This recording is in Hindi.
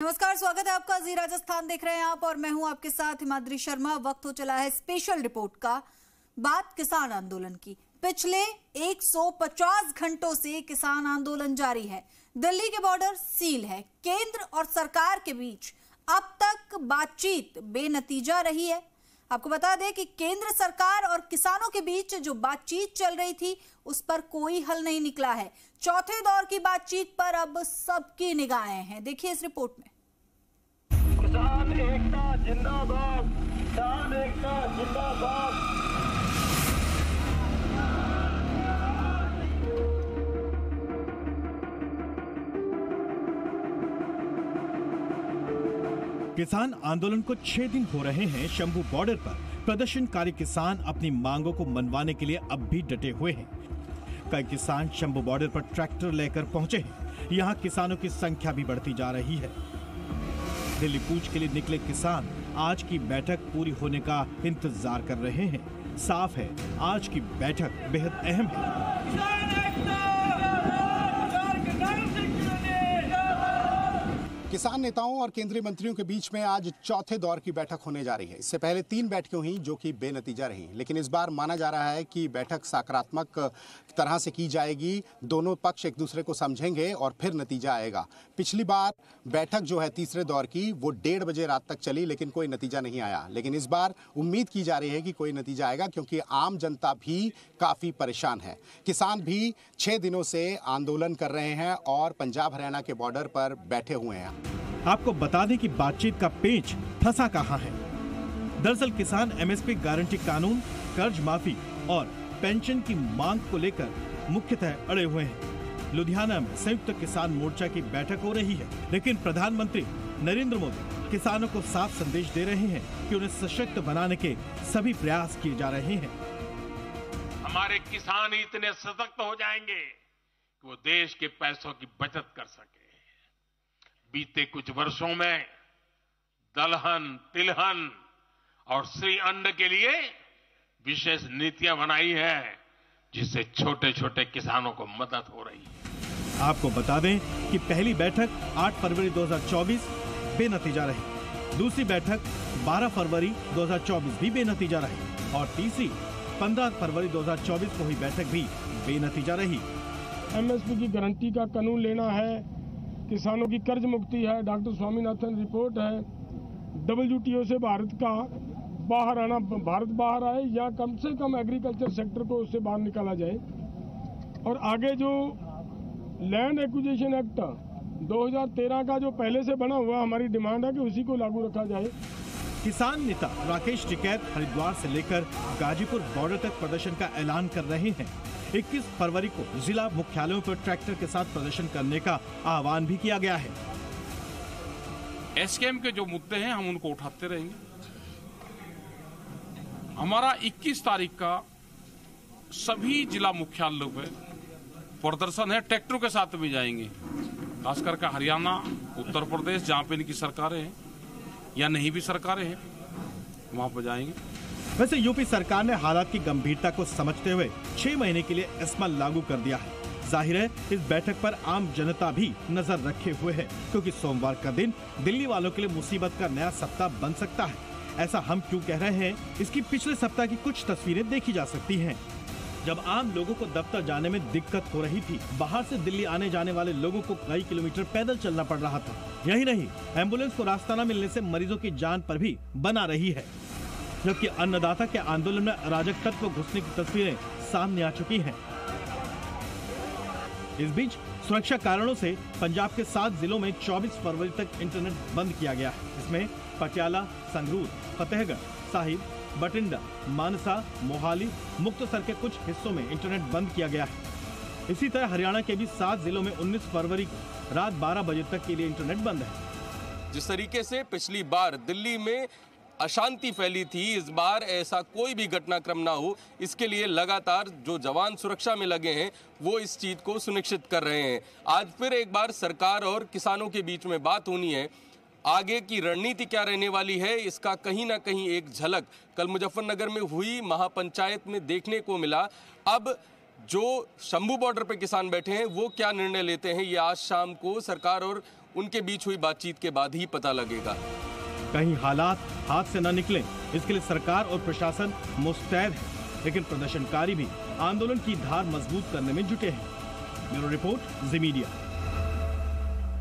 नमस्कार, स्वागत है आपका। जी राजस्थान देख रहे हैं आप और मैं हूँ आपके साथ हिमाद्री शर्मा। वक्त हो चला है स्पेशल रिपोर्ट का, बात किसान आंदोलन की। पिछले 150 घंटों से किसान आंदोलन जारी है। दिल्ली के बॉर्डर सील है। केंद्र और सरकार के बीच अब तक बातचीत बेनतीजा रही है। आपको बता दें कि केंद्र सरकार और किसानों के बीच जो बातचीत चल रही थी, उस पर कोई हल नहीं निकला है। चौथे दौर की बातचीत पर अब सबकी निगाहें हैं। देखिए इस रिपोर्ट में। किसान एकता जिंदाबाद, किसान एकता जिंदाबाद। किसान आंदोलन को छह दिन हो रहे हैं शंभू बॉर्डर पर। प्रदर्शनकारी किसान अपनी मांगों को मनवाने के लिए अब भी डटे हुए हैं। कई किसान शंभू बॉर्डर पर ट्रैक्टर लेकर पहुँचे हैं। यहाँ किसानों की संख्या भी बढ़ती जा रही है। दिल्ली पूछ के लिए निकले किसान आज की बैठक पूरी होने का इंतज़ार कर रहे हैं। साफ़ है, आज की बैठक बेहद अहम है। किसान नेताओं और केंद्रीय मंत्रियों के बीच में आज चौथे दौर की बैठक होने जा रही है। इससे पहले तीन बैठकें हुई जो कि बेनतीजा रही। लेकिन इस बार माना जा रहा है कि बैठक सकारात्मक तरह से की जाएगी। दोनों पक्ष एक दूसरे को समझेंगे और फिर नतीजा आएगा। पिछली बार बैठक जो है तीसरे दौर की, वो डेढ़ बजे रात तक चली, लेकिन कोई नतीजा नहीं आया। लेकिन इस बार उम्मीद की जा रही है कि कोई नतीजा आएगा, क्योंकि आम जनता भी काफ़ी परेशान है। किसान भी छः दिनों से आंदोलन कर रहे हैं और पंजाब हरियाणा के बॉर्डर पर बैठे हुए हैं। आपको बता दें कि बातचीत का पेच फंसा कहाँ है। दरअसल किसान एमएसपी गारंटी कानून, कर्ज माफ़ी और पेंशन की मांग को लेकर मुख्यतः अड़े हुए हैं। लुधियाना में संयुक्त किसान मोर्चा की बैठक हो रही है, लेकिन प्रधानमंत्री नरेंद्र मोदी किसानों को साफ़ संदेश दे रहे हैं कि उन्हें सशक्त बनाने के सभी प्रयास किए जा रहे हैं। हमारे किसान इतने सशक्त हो जाएँगे कि वो देश के पैसों की बचत कर सके। बीते कुछ वर्षों में दलहन तिलहन और श्री अन्न के लिए विशेष नीतियाँ बनाई है जिससे छोटे छोटे किसानों को मदद हो रही है। आपको बता दें कि पहली बैठक 8 फरवरी 2024 बेनतीजा रही। दूसरी बैठक 12 फरवरी 2024 भी बेनतीजा रही। और तीसरी 15 फरवरी 2024 को हुई बैठक भी बेनतीजा रही। एमएसपी की गारंटी का कानून लेना है किसानों की कर्ज मुक्ति है, डॉक्टर स्वामीनाथन रिपोर्ट है डब्ल्यूटीओ से भारत का बाहर आना, भारत बाहर आए या कम से कम एग्रीकल्चर सेक्टर को उससे बाहर निकाला जाए। और आगे जो लैंड एक्विजिशन एक्ट 2013 का जो पहले से बना हुआ हमारी डिमांड है कि उसी को लागू रखा जाए। किसान नेता राकेश टिकैत हरिद्वार से लेकर गाजीपुर बॉर्डर तक प्रदर्शन का ऐलान कर रहे हैं। 21 फरवरी को जिला मुख्यालयों पर ट्रैक्टर के साथ प्रदर्शन करने का आह्वान भी किया गया है। एसकेएम के जो मुद्दे हैं, हम उनको उठाते रहेंगे। हमारा 21 तारीख का सभी जिला मुख्यालयों पे प्रदर्शन है। ट्रैक्टरों के साथ भी जाएँगे। खास करके हरियाणा, उत्तर प्रदेश, जहाँ पे इनकी सरकारें हैं, या नहीं भी सरकारें हैं, वहाँ पर जाएँगे। वैसे यूपी सरकार ने हालात की गंभीरता को समझते हुए छह महीने के लिए एस्मा लागू कर दिया है। ज़ाहिर है, इस बैठक पर आम जनता भी नज़र रखे हुए है, क्योंकि सोमवार का दिन दिल्ली वालों के लिए मुसीबत का नया सप्ताह बन सकता है। ऐसा हम क्यों कह रहे हैं? इसकी पिछले सप्ताह की कुछ तस्वीरें देखी जा सकती हैं। जब आम लोगों को दफ्तर जाने में दिक्कत हो रही थी, बाहर से दिल्ली आने जाने वाले लोगों को कई किलोमीटर पैदल चलना पड़ रहा था। यही नहीं, एंबुलेंस को रास्ता न मिलने से मरीजों की जान पर भी बना रही है। जबकि अन्नदाता के आंदोलन में अराजक तत्व घुसने की तस्वीरें सामने आ चुकी हैं। इस बीच सुरक्षा कारणों से पंजाब के सात जिलों में 24 फरवरी तक इंटरनेट बंद किया गया है इसमें पटियाला, संगरूर, फतेहगढ़, साहिब बटिंडा मानसा, मोहाली मुक्तसर के कुछ हिस्सों में इंटरनेट बंद किया गया है। इसी तरह हरियाणा के भी सात जिलों में 19 फरवरी को रात 12 बजे तक के लिए इंटरनेट बंद है। जिस तरीके से पिछली बार दिल्ली में अशांति फैली थी, इस बार ऐसा कोई भी घटनाक्रम ना हो। इसके लिए लगातार जो जवान सुरक्षा में लगे हैं, वो इस चीज़ को सुनिश्चित कर रहे हैं। आज फिर एक बार सरकार और किसानों के बीच में बात होनी है। आगे की रणनीति क्या रहने वाली है, इसका कहीं ना कहीं एक झलक। कल मुजफ्फरनगर में हुई महापंचायत में देखने को मिला। अब जो शंभू बॉर्डर पर किसान बैठे हैं, वो क्या निर्णय लेते हैं, ये आज शाम को सरकार और उनके बीच हुई बातचीत के बाद ही पता लगेगा। कहीं हालात हाथ से न निकले। इसके लिए सरकार और प्रशासन मुस्तैद है, लेकिन प्रदर्शनकारी भी आंदोलन की धार मज़बूत करने में जुटे हैं। Bureau report, Zee Media.